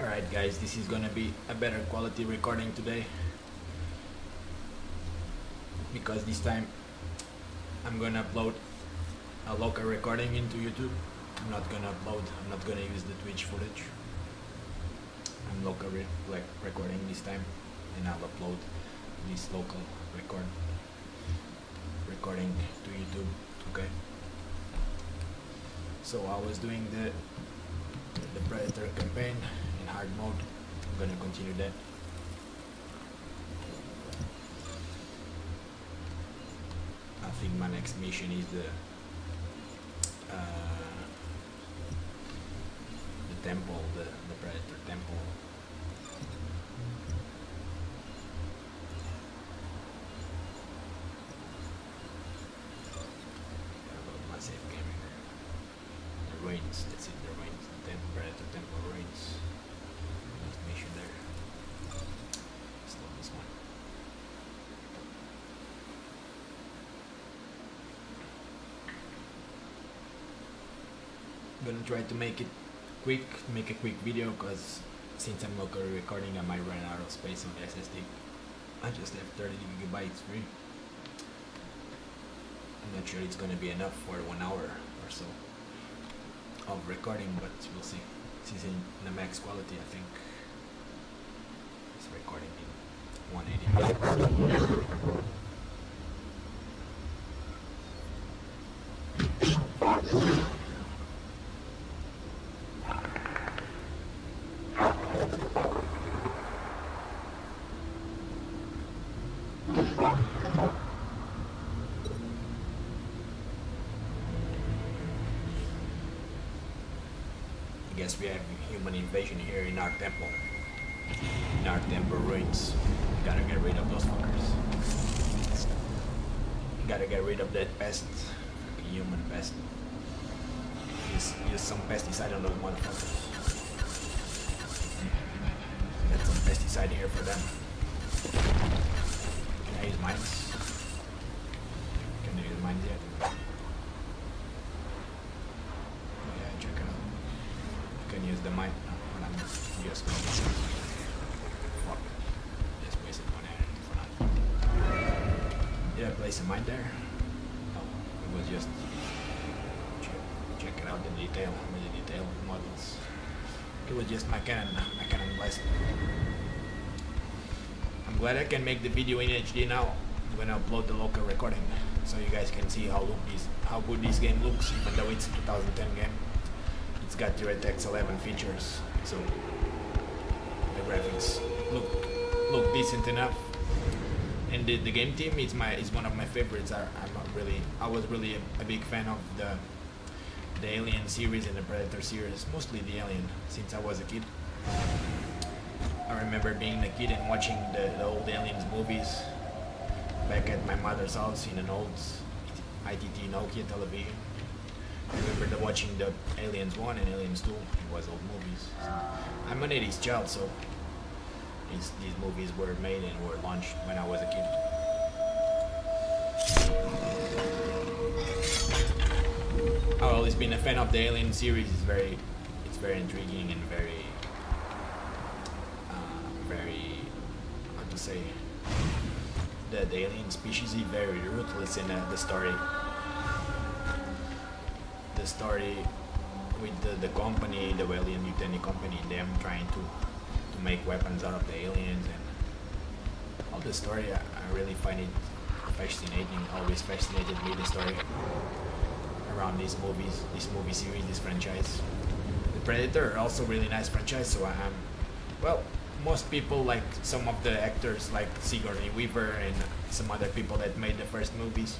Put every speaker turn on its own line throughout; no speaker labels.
Alright guys, this is gonna be a better quality recording today because this time I'm gonna upload a local recording into YouTube. I'm not gonna upload, I'm not gonna use the Twitch footage. I'm local re like recording this time and I'll upload this local record recording to YouTube. Okay. So I was doing the the Predator campaign hard mode. I'm gonna continue that. I think my next mission is the uh, the temple, the, the Predator temple. Gotta load my save game here. The ruins, that's it, the ruins, the temple, Predator temple ruins. Next mission there. Let's load this one. Gonna try to make it quick, make a quick video because since I'm locally recording I might run out of space on the SSD. I just have 30 gigabytes free. I'm not sure it's gonna be enough for one hour or so of recording, but we'll see. Is in the max quality, I think. It's recording in 180. I guess we have human invasion here in our temple. In our temple ruins. Gotta get rid of those fuckers. Gotta get rid of that pest. Human pest. Use, use some pesticide on those motherfuckers. Get some pesticide here for them. Can I use mines? Place a mine there? It was just check, checking out the detail, the detail models. It was just my cannon, my cannon. I'm glad I can make the video in HD now. When gonna upload the local recording so you guys can see how look this, how good this game looks, even though it's a 2010 game. It's got DirectX 11 features, so the graphics look look decent enough. The, the game team is my is one of my favorites. I, I'm really I was really a, a big fan of the the Alien series and the Predator series, mostly the Alien, since I was a kid. I remember being a kid and watching the, the old Aliens movies back at my mother's house in an old ITT Nokia television. I remember the, watching the Aliens 1 and Aliens 2. It was old movies. I'm an 80s child, so these, these movies were made and were launched when I was a kid. I've always been a fan of the Alien series. It's very, it's very intriguing and very, uh, very, how to say, the, the alien species is very ruthless in uh, the story. The story with the, the company, the Weyland-Yutani Company, them trying to, to make weapons out of the aliens and all the story, I, I really find it fascinating. Always fascinated me the story around these movies, this movie series, this franchise. The Predator, also really nice franchise. So I am, well, most people like some of the actors like Sigourney Weaver and some other people that made the first movies.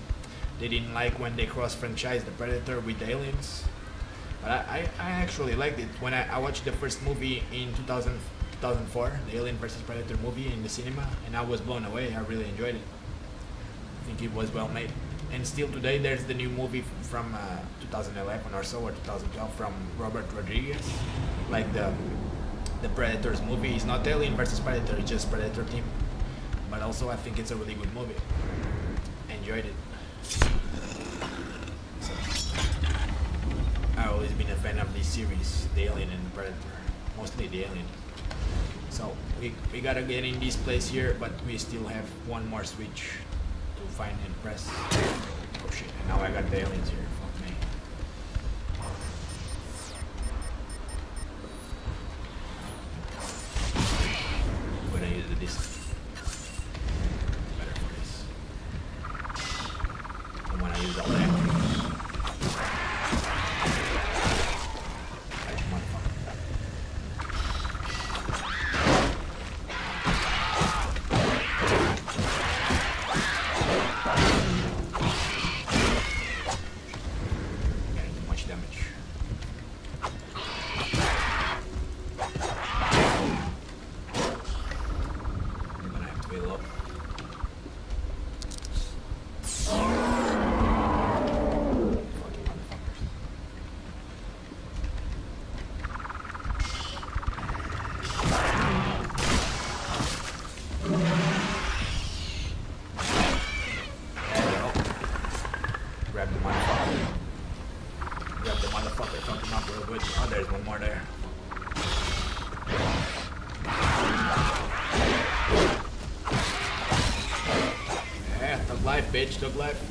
They didn't like when they cross franchise the Predator with the aliens. But I, I, I actually liked it. When I, I watched the first movie in 2000, 2004, the Alien vs Predator movie in the cinema, and I was blown away. I really enjoyed it. I think it was well made. And still today, there's the new movie from uh, 2011 or so, or 2012, from Robert Rodriguez. Like the the Predators movie is not Alien versus Predator, it's just Predator team. But also, I think it's a really good movie. Enjoyed it. So, I've always been a fan of this series, the Alien and the Predator. Mostly the Alien. So we, we gotta get in this place here, but we still have one more switch to find and press. Oh shit, and now I got the aliens here. pitch, took.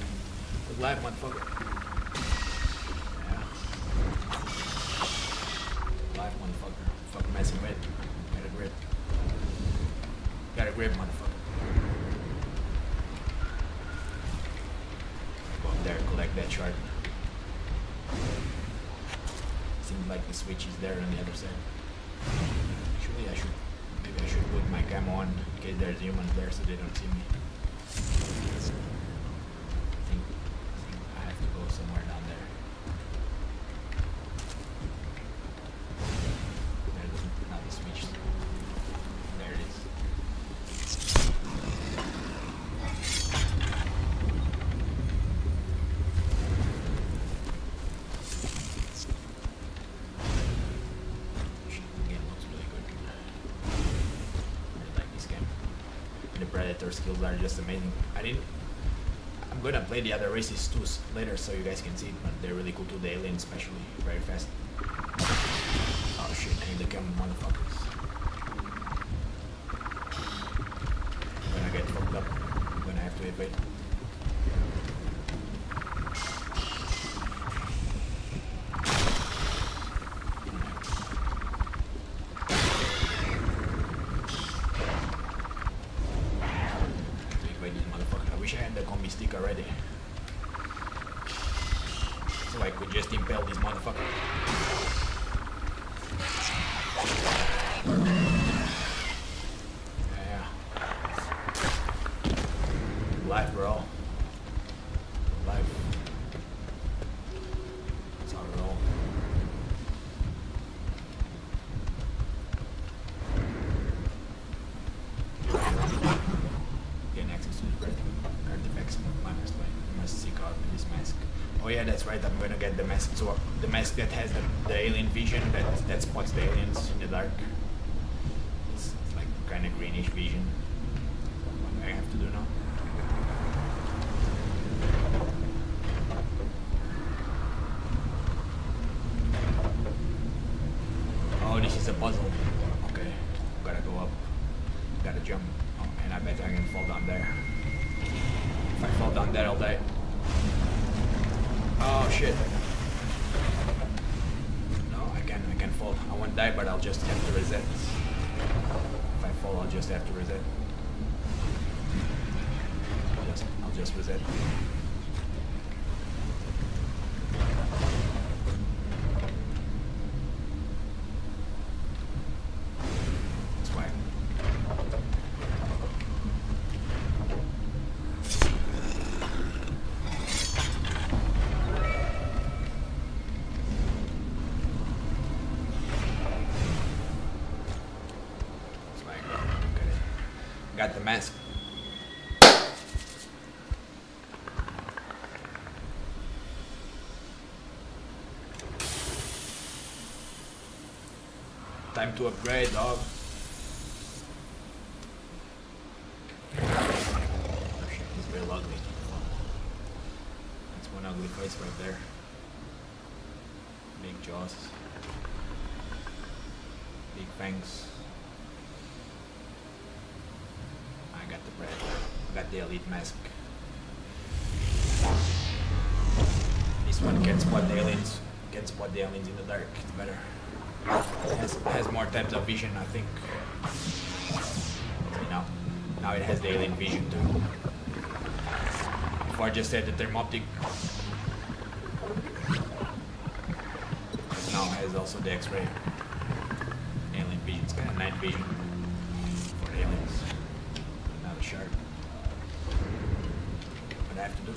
skills are just amazing. I didn't. I'm gonna play the other races too later, so you guys can see. It, but they're really cool too. The alien, especially, very fast. Oh shit! I need to come, motherfucker. So the mask that has the, the alien vision that, that spots the aliens in the dark. It's, it's like kind of greenish vision. Time to upgrade, dog. Oh, That's one ugly face right there. Big jaws. Big fangs. The Elite Mask. This one can spot the aliens. Can spot the aliens in the dark. It's better. Has, has more types of vision, I think. You know, now it has the alien vision too. Before I just said the thermoptic. But now has also the X-ray. Alien vision. It's kind of night vision for aliens. Not a shark. Have to do.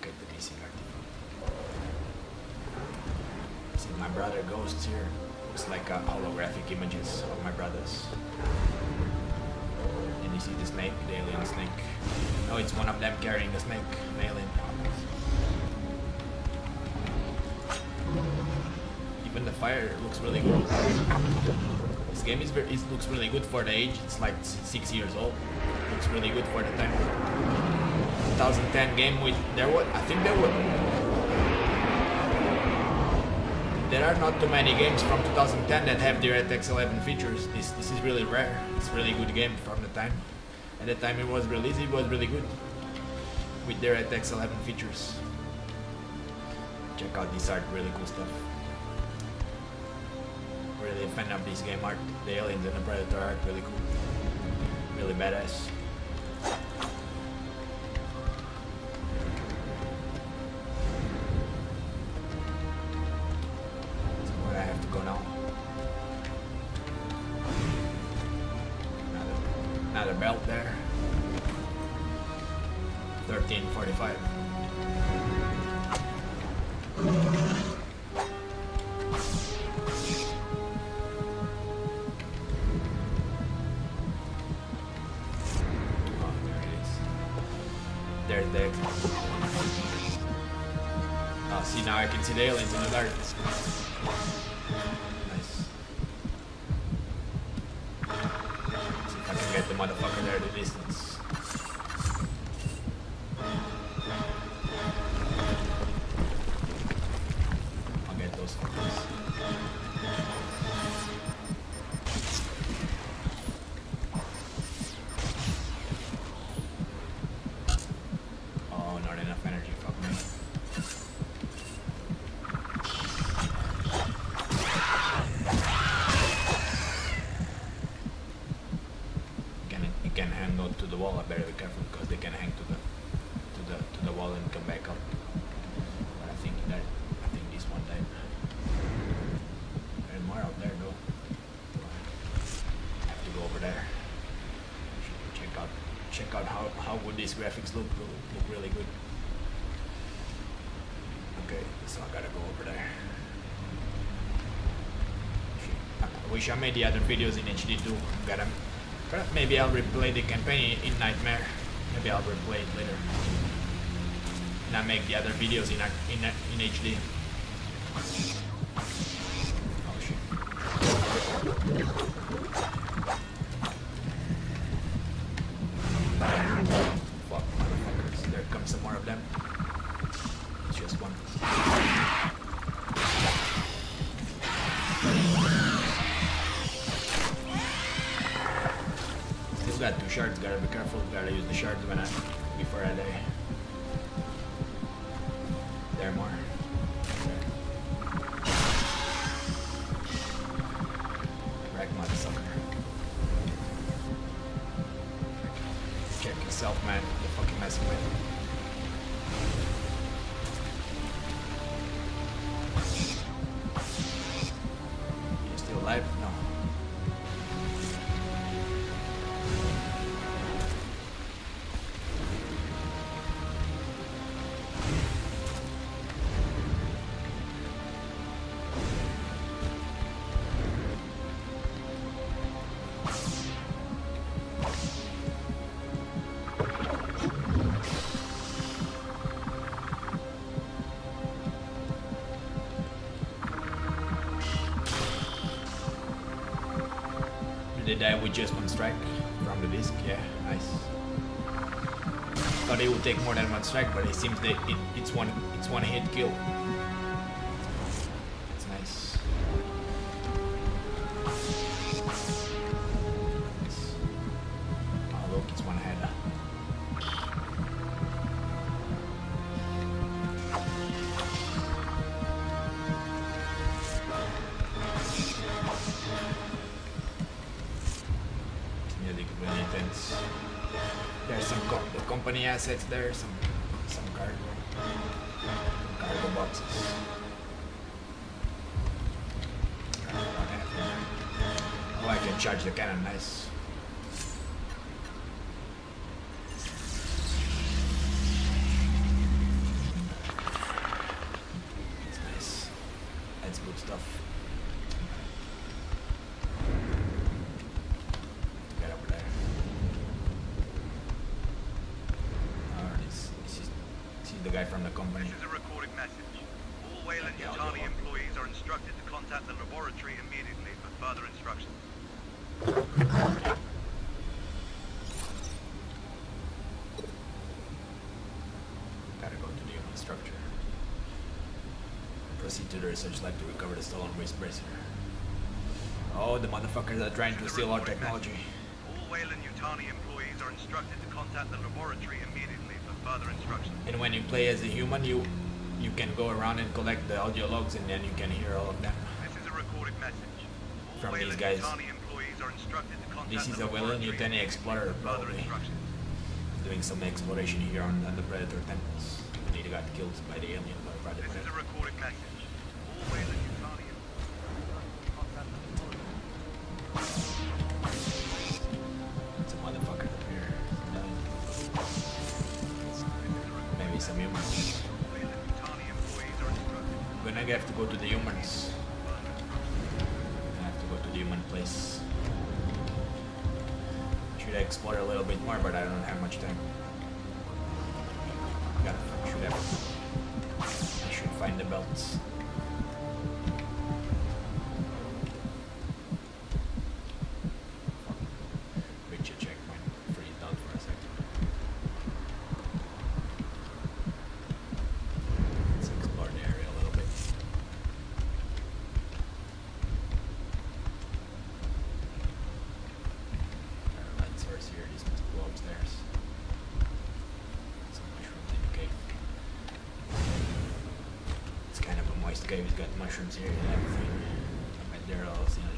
Okay, the missing artifact. See my brother ghosts here. Looks like uh, holographic images of my brothers. And you see the snake, the alien snake. No, it's one of them carrying the snake, alien. Even the fire looks really good. Game is very, it looks really good for the age. It's like six years old. Looks really good for the time. 2010 game with there were I think there were there are not too many games from 2010 that have DirectX 11 features. This this is really rare. It's a really good game from the time. At the time it was released, it was really good with DirectX 11 features. Check out this art, really cool stuff. Really a fan of this game art. The aliens and the predator are really cool. Really badass. Now these graphics look. Look, look really good. Okay, so I gotta go over there. I wish I made the other videos in HD too. Gotta, maybe I'll replay the campaign in Nightmare. Maybe I'll replay it later. And I make the other videos in in in HD. Die with just one strike from the disc? Yeah, nice. Thought it would take more than one strike, but it seems that it, it's one it's one hit kill. assets there, some
distillers would like to
recover the stolen waste prisoner. Oh, the motherfuckers are trying to steal our technology.
All Weyland-Yutani employees are instructed to contact the laboratory immediately for further instructions.
And when you play as a human, you you can go around and collect the audio logs and then you can hear all of them.
This is a recorded message. All
From Weyland
these
guys. This is a
Weyland-Yutani
explorer, probably. Doing some exploration here on, on the Predator temples. The leader got killed by the alien by Predator.
This is a recorded message.
bit more, but I don't have much time. always got mushrooms here and everything. Right there, all you know.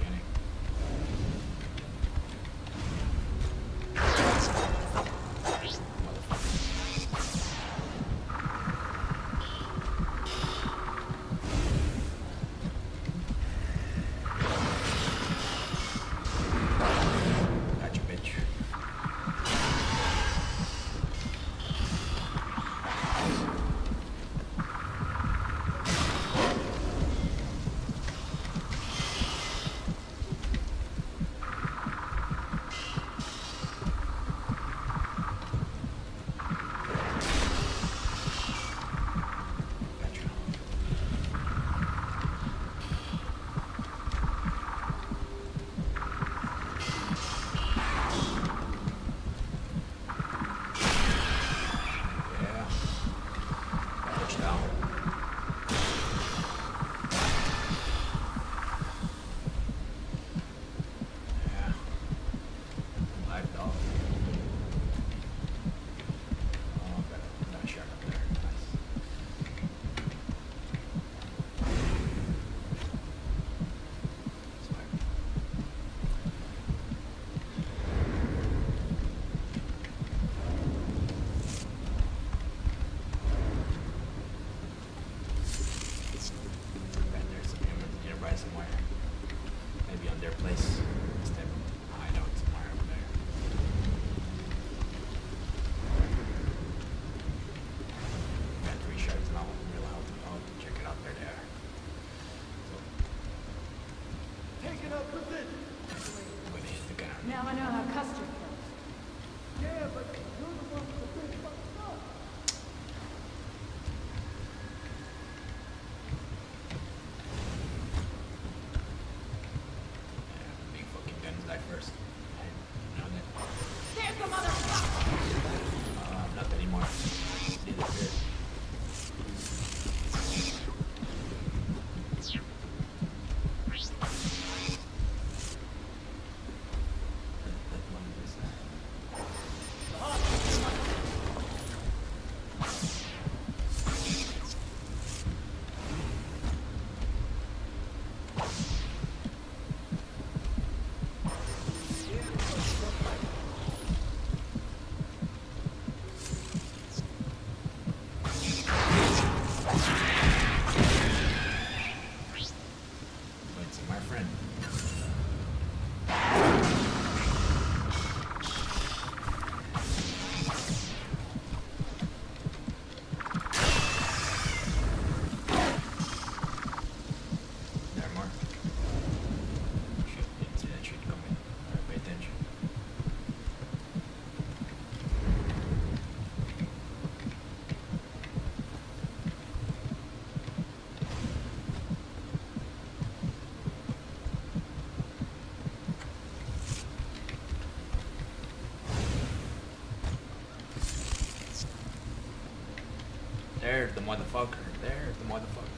Motherfucker.
There's the motherfucker.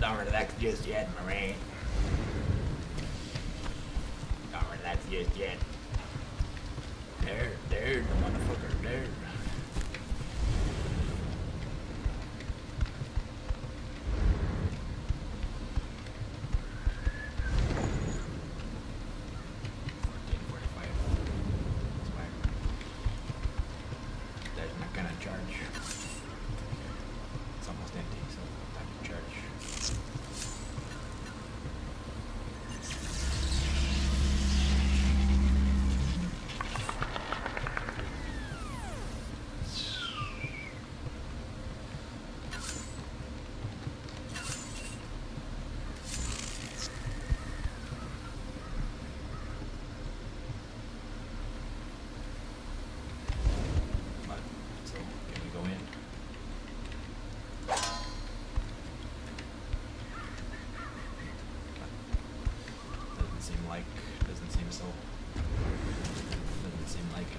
Don't relax just yet, Marine. Don't relax just yet. There, there's the motherfucker. There. Fourteen forty-five. Swag. There's my kind of charge. It's almost empty, so time to charge. But, so, can we go in? Doesn't seem like, doesn't seem so. Doesn't seem like it.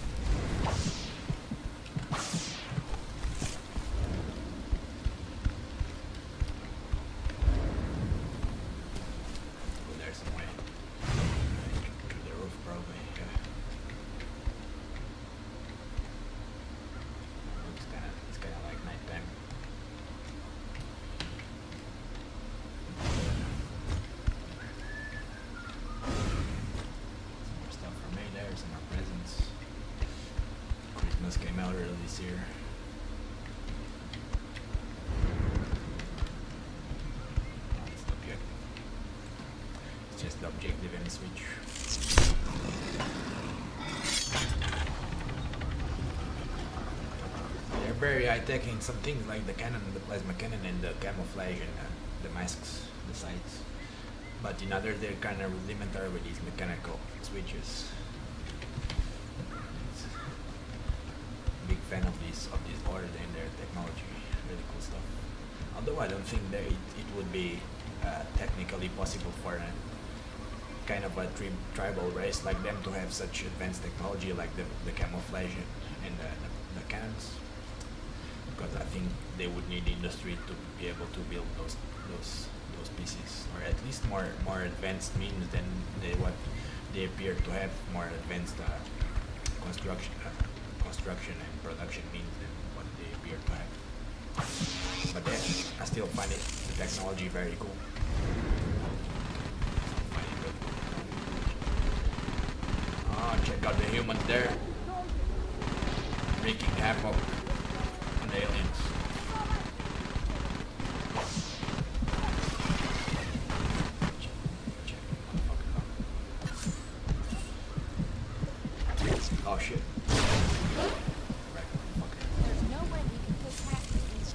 Oh, there's some way. To the roof, probably, yeah. Looks kinda, it's kinda like nighttime. Some more stuff for May there, some more presents. Christmas came out early this year. It's the objective. It's just the objective and switch. They're very high tech in some things like the cannon, the plasma cannon, and the camouflage and uh, the masks, the sights. But in others, they're kind of rudimentary with these mechanical switches. It's big fan of this order and their technology, really cool stuff. Although I don't think that it, it would be uh, technically possible for a kind of a tri- tribal race like them to have such advanced technology like the, the camouflage and, the, the, the cannons because I think they would need industry to be able to build those those those pieces or at least more more advanced means than they what they appear to have more advanced uh, construction uh, construction and production means than but yeah, I still find it the technology very cool Find it good. Oh, check out the humans there wreaking havoc on the aliens. Check, check, motherfucker. Oh shit. Right, motherfucker.
There's no way we can push past the issues.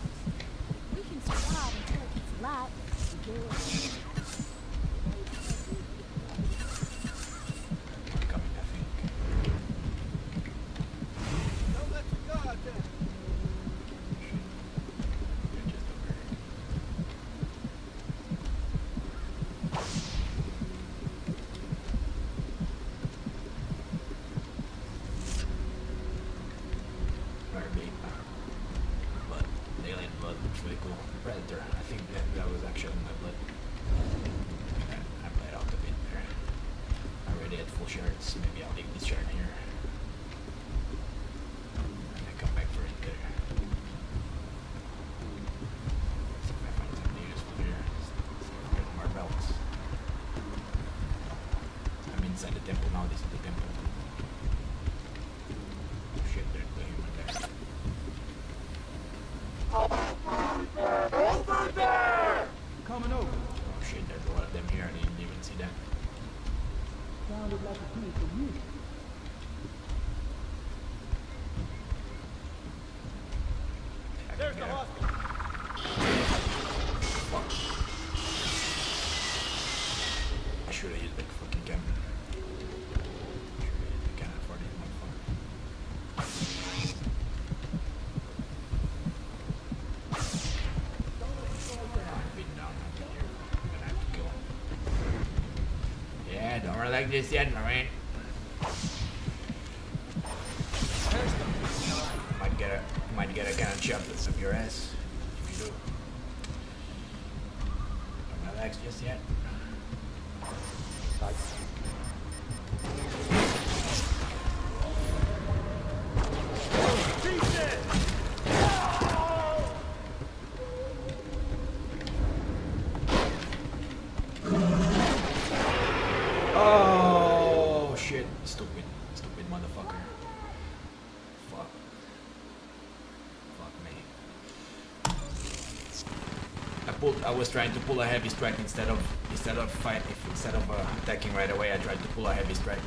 We can survive until it gets light. Good.
One coming, I think.
Don't let your guard down.
They're just over here. Very big. Blood. Alien blood. Looks really cool. Predator. I think that, my blood. I, bled out a bit there. I already had full shards. Maybe I'll leave this shard Don't this yet, Marine. I was trying to pull a heavy strike instead of instead of fight instead of uh, attacking right away. I tried to pull a heavy strike.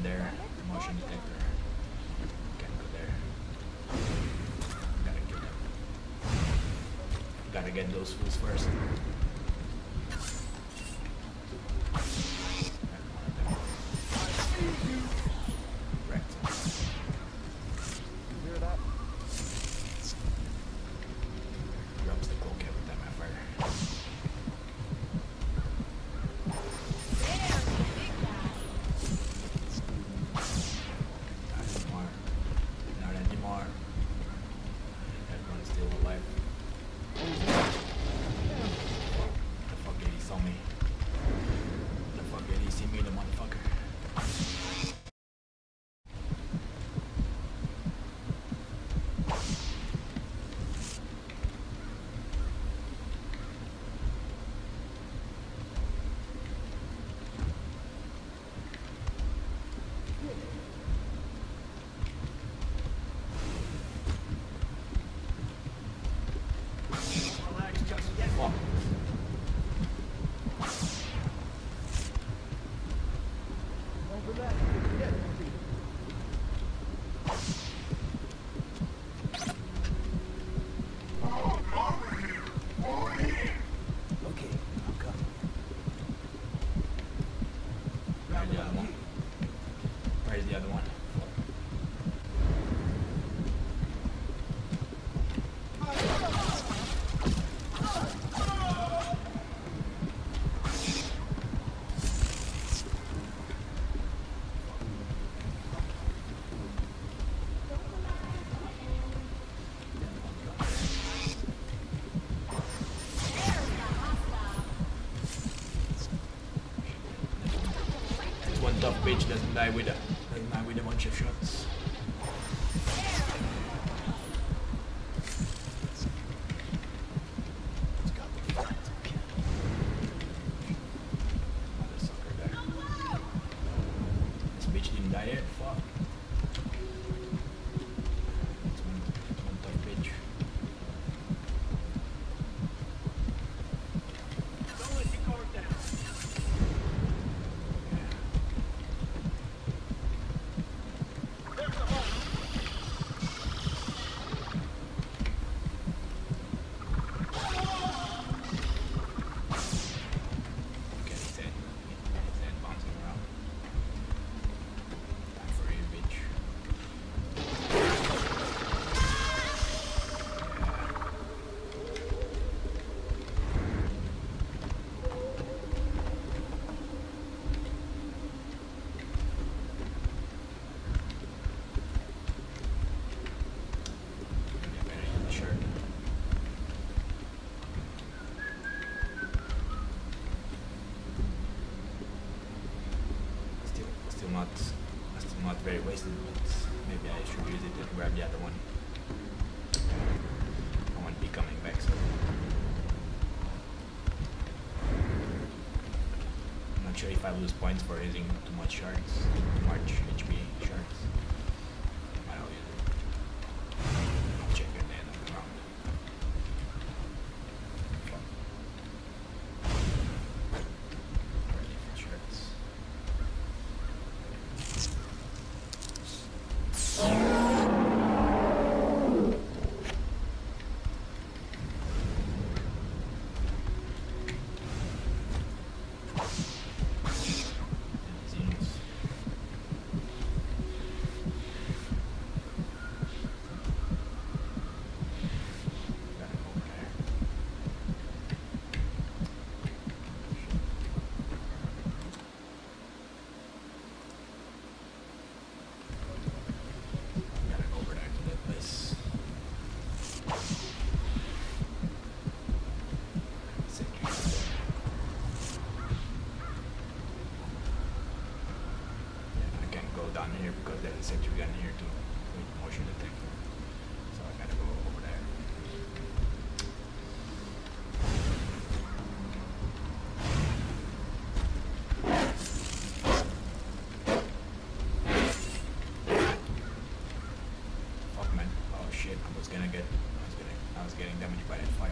in there. Motion detector. Can't go there. Gotta get them. Gotta get those fools first.
tough pitch that
I with die with a bunch of shots. I lose points for hitting too much shards. down here because you here motion. So I gotta go over there. Fuck man. Oh shit, I was gonna get I was getting I was getting damaged by that fire.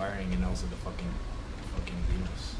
inspiring and also the fucking fucking Venus.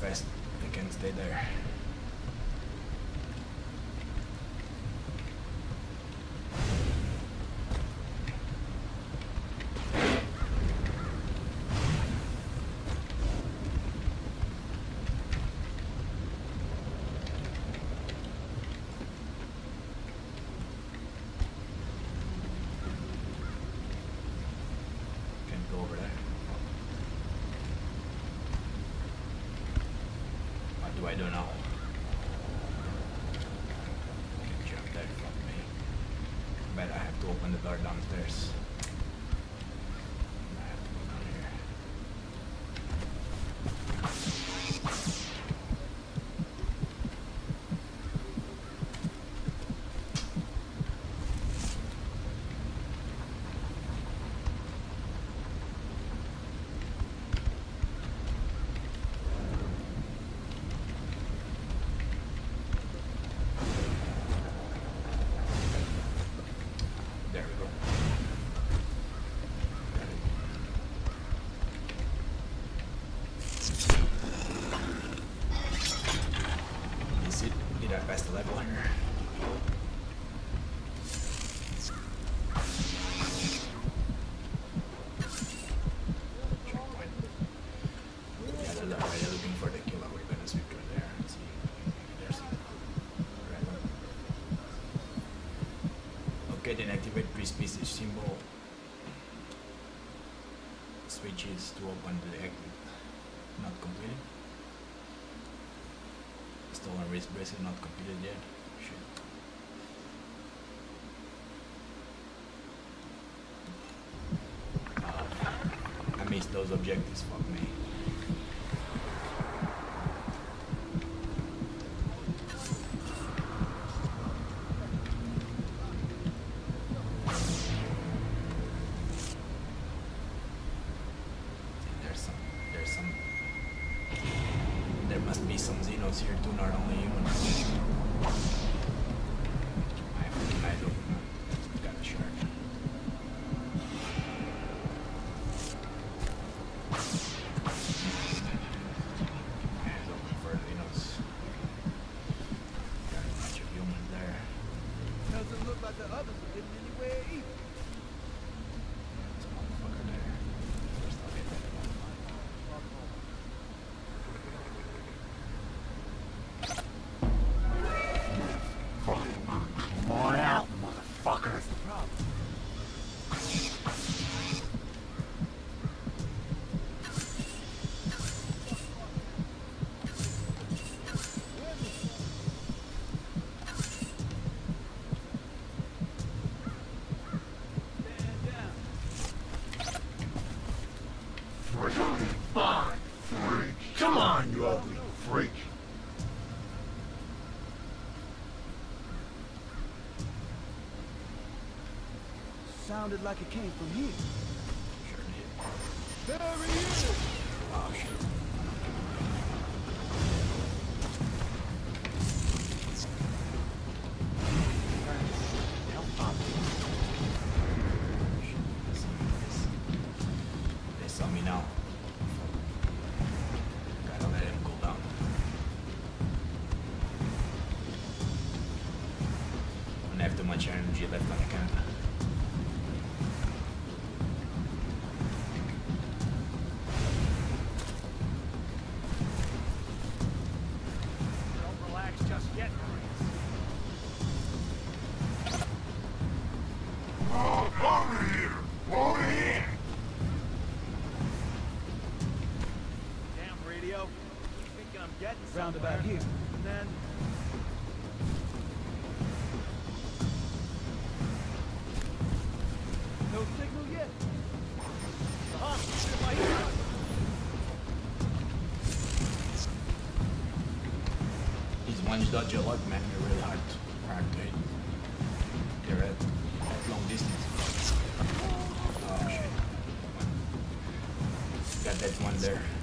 Best I can stay there. stolen race bracelet not completed yet. Shit. Uh, I missed those objectives, fuck me.
sounded like it came from here.
Sure did.
There he is!
sound
about you.
And then...
No signal yet.
These ones that you like, man, they're really hard. Hard good. They're at long distance. Oh shit. Got that one there.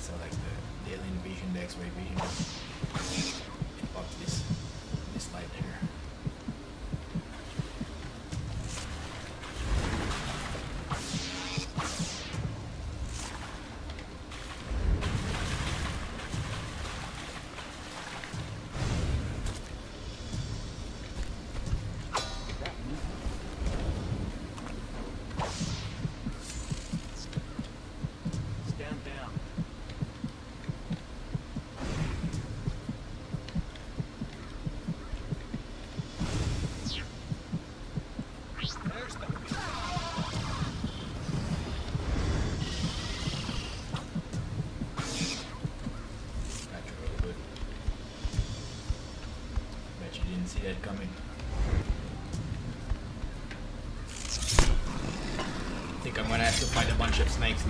so like the Daily Vision, the X-Ray Vision.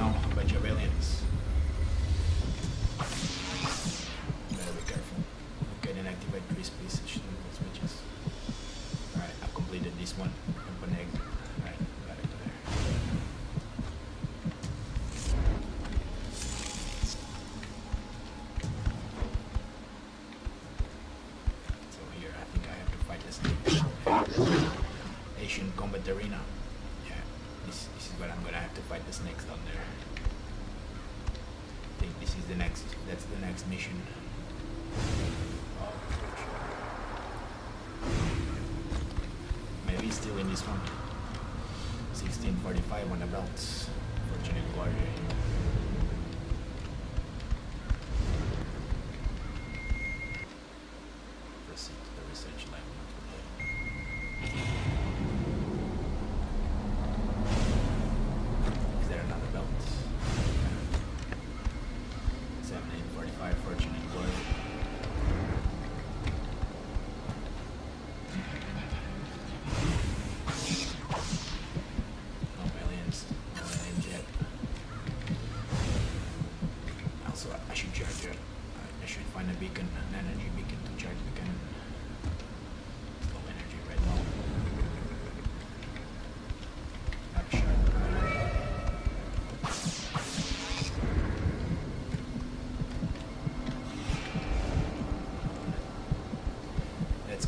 Bunch Maybe still in this one. 1645 on the belts. Fortunate glory. Proceed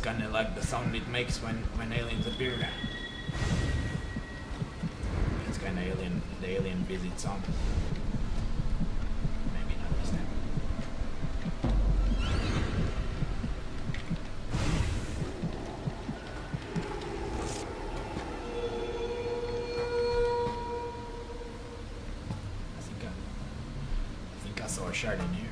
That's kinda like the sound it makes when, when aliens appear. It's kinda alien, the alien visit sound. Maybe not this time. I think I, I think I saw a shard in here.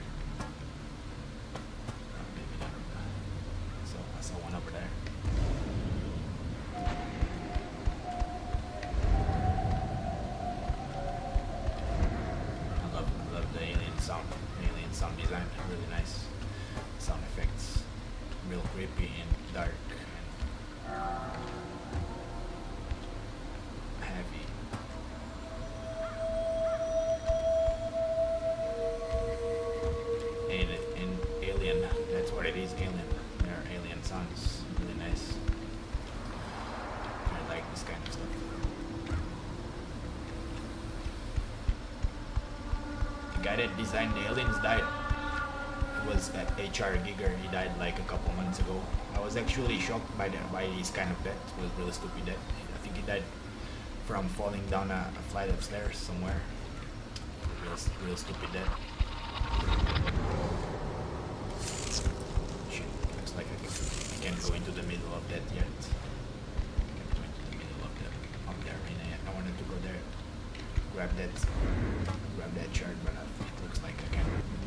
That designed the aliens died. Was at H.R. Giger. He died like a couple months ago. I was actually shocked by the, by his kind of death. It was really stupid death. I think he died from falling down a, a flight of stairs somewhere. Real, real stupid death. Shit, looks like I, can, I can't go into the middle of that yet. Can't go into the middle of that up there. I, mean, I, I wanted to go there, grab that, grab that chart, but it looks like I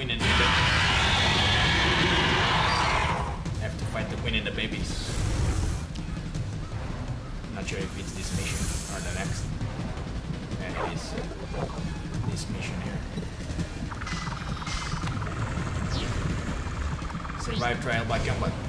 queen and the have to fight the queen and the babies. Not sure if it's this mission or the next. Yeah, it is uh, this mission here. Survive trial by combat.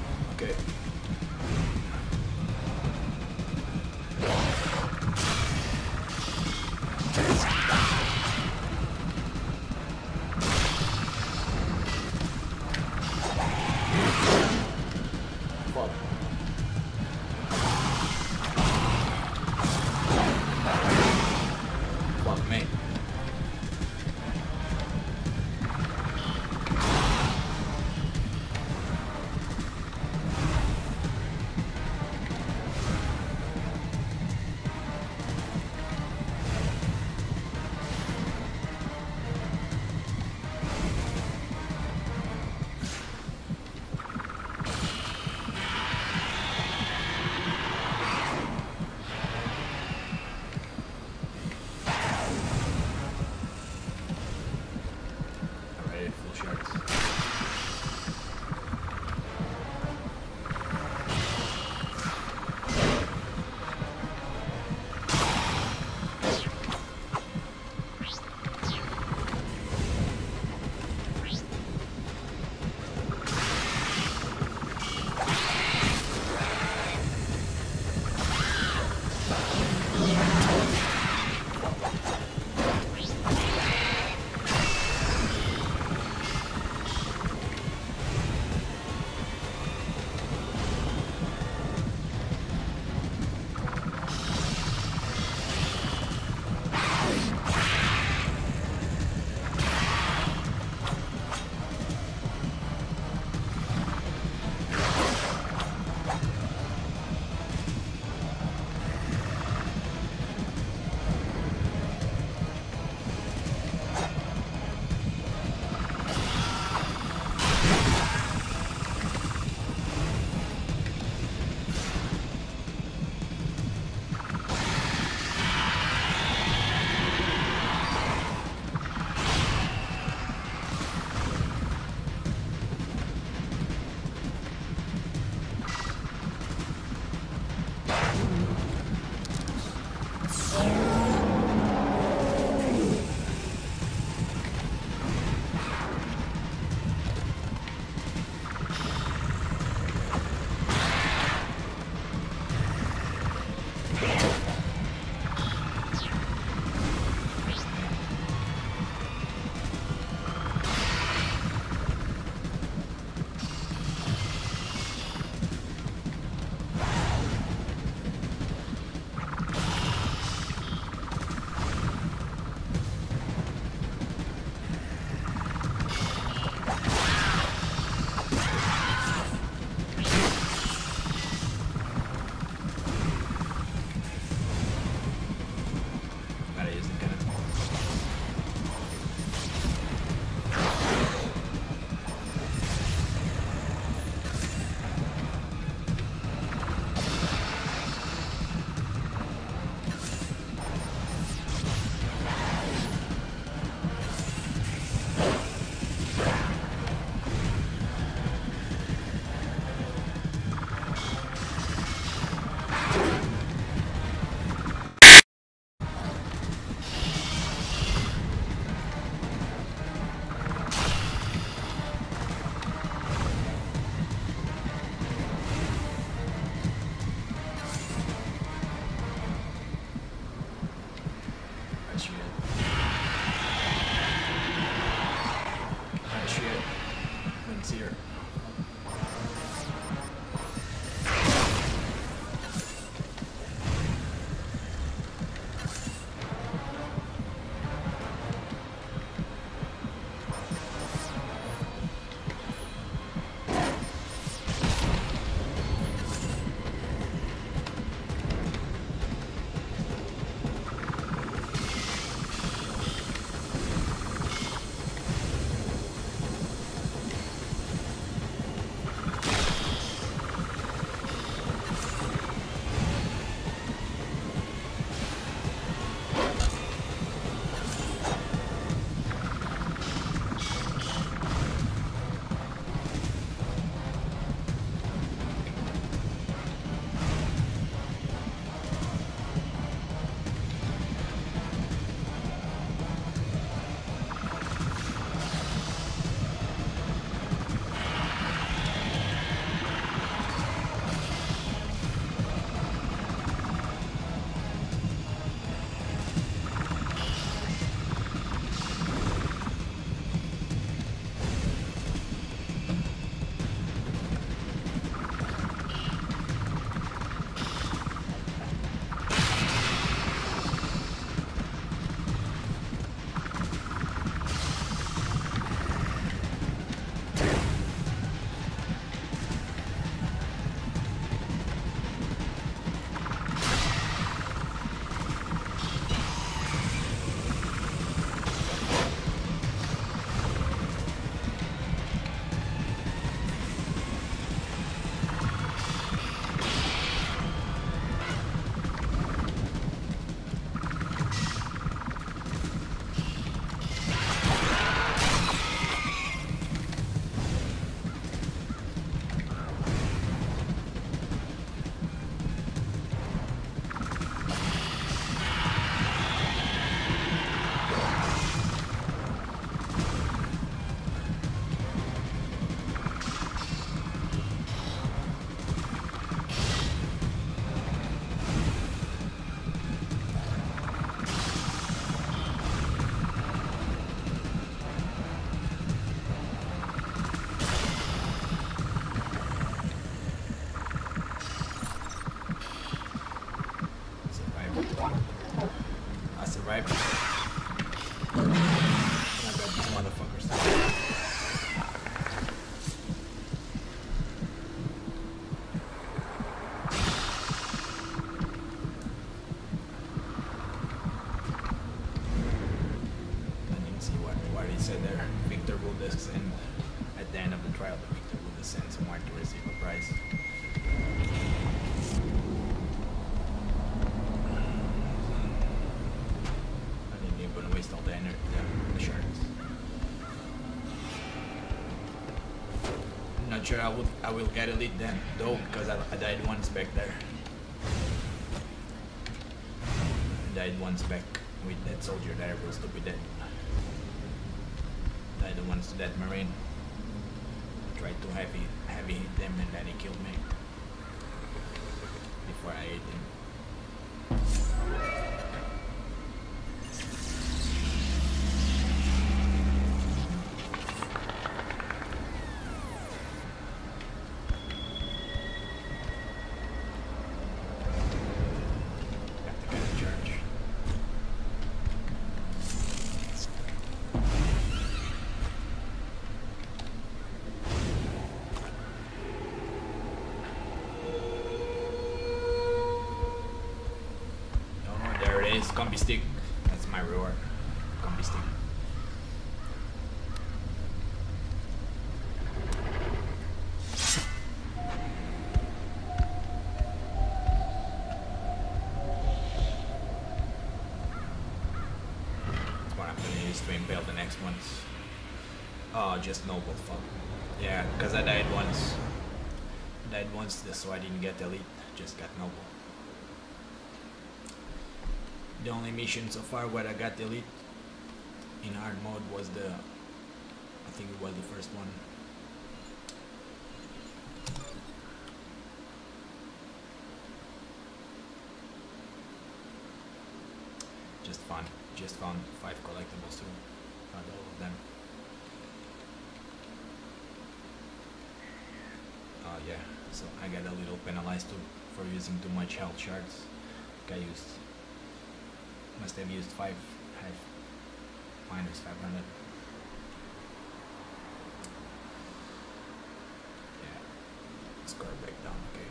Said there. Victor will descend at the end of the trial. The victor will descend somewhere to receive a prize. I didn't even waste all the energy, the, shards. I'm not sure I would I will get a lead then though because I, I died once back there. I died once back with that soldier there was stupid dead. Once to that marine. Tried to heavy heavy hit them and then he killed me. Before I ate him. Is. Combi stick. That's my reward. Combi stick. That's what I'm gonna use to impale the next ones. Oh, just noble. Fuck. Yeah, because I died once. Died once, so I didn't get elite. Just got noble. The only mission so far where I got elite in hard mode was the. I think it was the first one. Just fun. Just found five collectibles too. Found all of them. Oh yeah, so I got a little penalized too for using too much health shards. I used must have used five five minus five hundred. Yeah. Score breakdown, okay.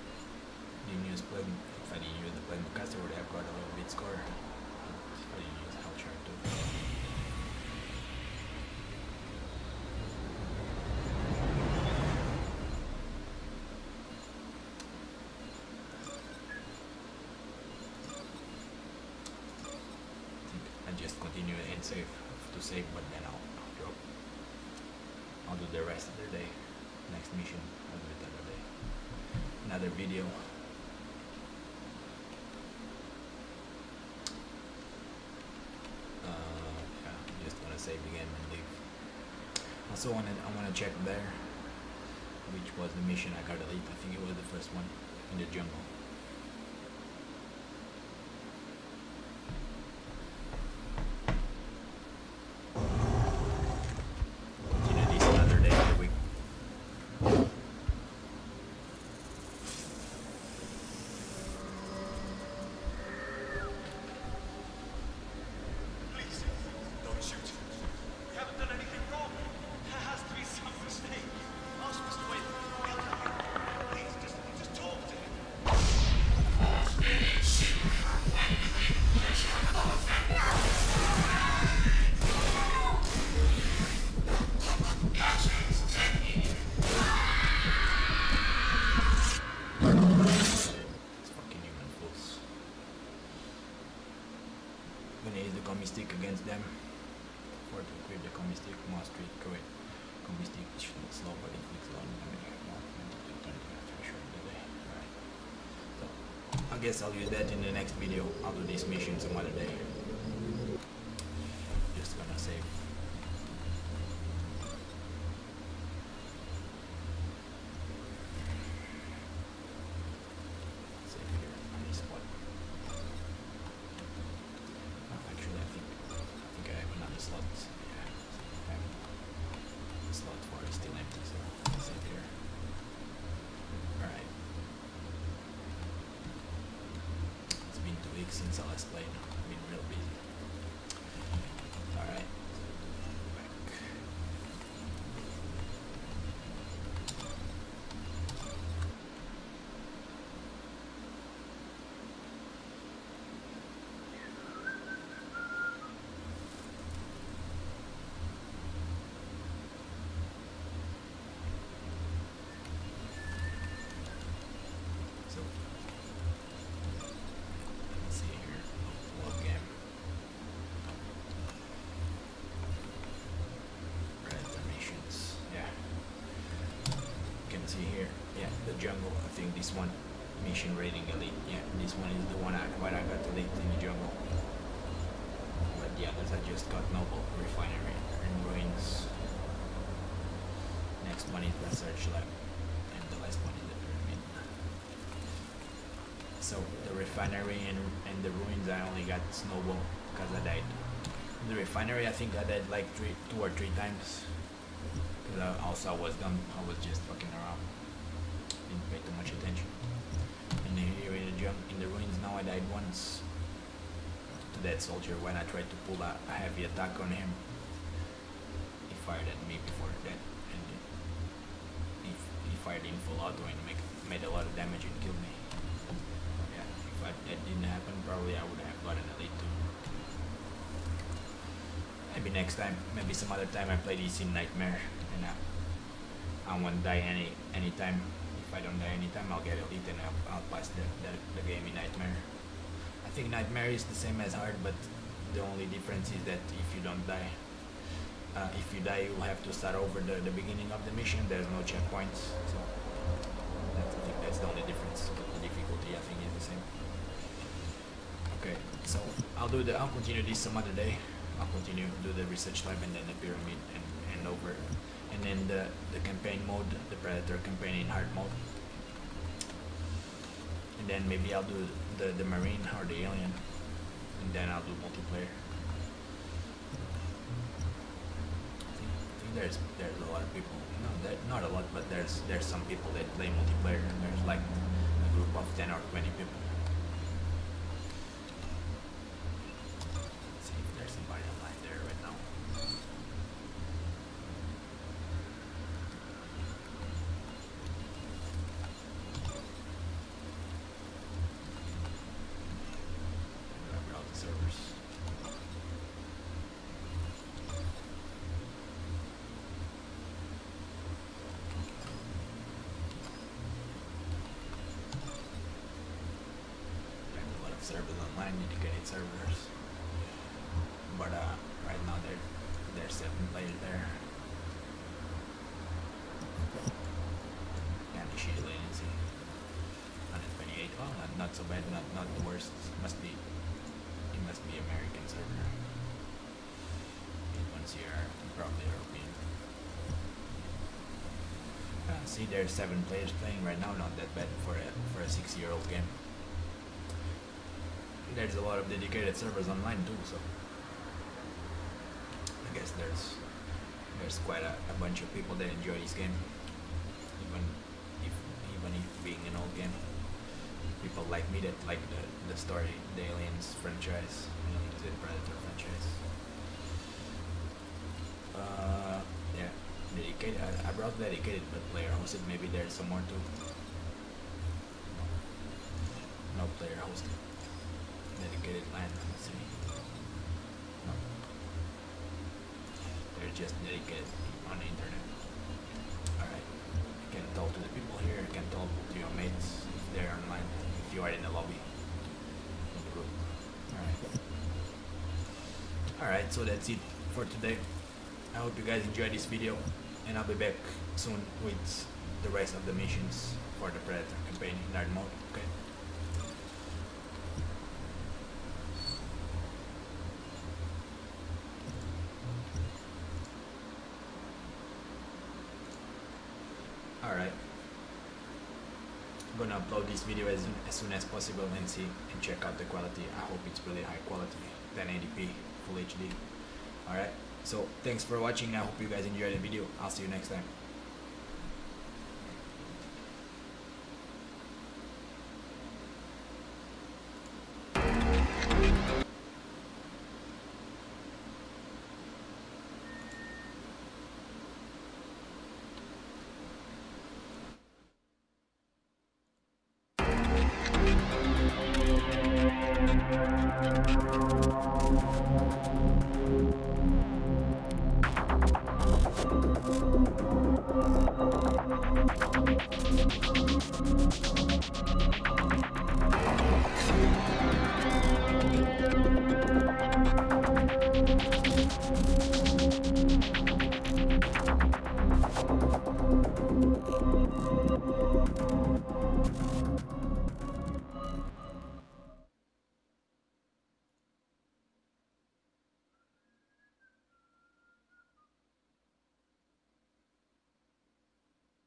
Didn't use play if I didn't use the plasma caster would have got a little bit score. If I didn't use health shard too. think I just continue and save to save, but then I'll, I'll drop. I'll do the rest of the day. Next mission, I'll do it another day. Another video. Uh, yeah, I'm just gonna save again and leave. Also, wanna, I wanna check there, which was the mission I got elite. I think it was the first one in the jungle. Guess I'll use that in the next video. I'll do this mission some other day. Just gonna save. Save here on this spot. Oh, actually, I think I think I have another slot. Yeah, I have the slot four is still empty, so I'll save here. All right. It's been two weeks since I last played. I've been real busy. Alright. Back. So let's see here. Log game. Predator missions. Yeah. You can see here. Yeah, the jungle. I think this one mission rating elite. Yeah, this one is the one I what I got elite in the jungle. But the others I just got noble refinery and ruins. Next one is the search lab. And the last one is the pyramid. So the refinery and, and the ruins I only got noble because I died. The refinery I think I died like three, two or three times. Because I also was dumb. I was just fucking I died once to that soldier when I tried to pull a, a heavy attack on him. He fired at me before that and he, he fired in full auto and make, made a lot of damage and killed me. Yeah, if I, that didn't happen, probably I would have gotten elite too. Maybe next time, maybe some other time I play this in Nightmare and uh, I won't die any anytime. If I don't die anytime, I'll get elite and I'll, I'll pass the, the, the game in Nightmare. I think Nightmare is the same as hard, but the only difference is that if you don't die, uh, if you die, you'll have to start over the, the beginning of the mission. There's no checkpoints, so that's, I think that's the only difference. But the difficulty, I think, is the same. Okay, so I'll do the. I'll continue this some other day. I'll continue do the research lab and then the pyramid and, and over, and then the the campaign mode, the predator campaign in hard mode, and then maybe I'll do the the marine or the alien, and then I'll do multiplayer. I think, there's there's a lot of people. No, that, not a lot, but there's there's some people that play multiplayer. and There's like a group of ten or twenty people. There's a lot of servers online, dedicated servers. But uh, right now there there's seven players there. And the shitty latency. 128. Well, not, not so bad. Not not the worst. Must be. It must be American server. Here are probably European. Uh, see, there's seven players playing right now. Not that bad for a for a six-year-old game. There's a lot of dedicated servers online too, so I guess there's there's quite a, a bunch of people that enjoy this game, even if even if being an old game. People like me that like the, the story, the Aliens franchise, Aliens Predator franchise. Uh, yeah, dedicated. I, I brought dedicated, but player hosted. Maybe there's some more too. No player hosted. Dedicated LAN. Let's see. No. They're just dedicated on the internet. Alright. You can talk to the people here, you can talk to your mates if they're online, if you are in the lobby. In. Alright. Alright, so that's it for today. I hope you guys enjoyed this video and I'll be back soon with the rest of the missions for the Predator campaign in hard mode, okay? Alright. I'm gonna upload this video as, as soon as possible and see and check out the quality. I hope it's really high quality, 1080p, full HD. Alright, so thanks for watching. I hope you guys enjoyed the video. I'll see you next time.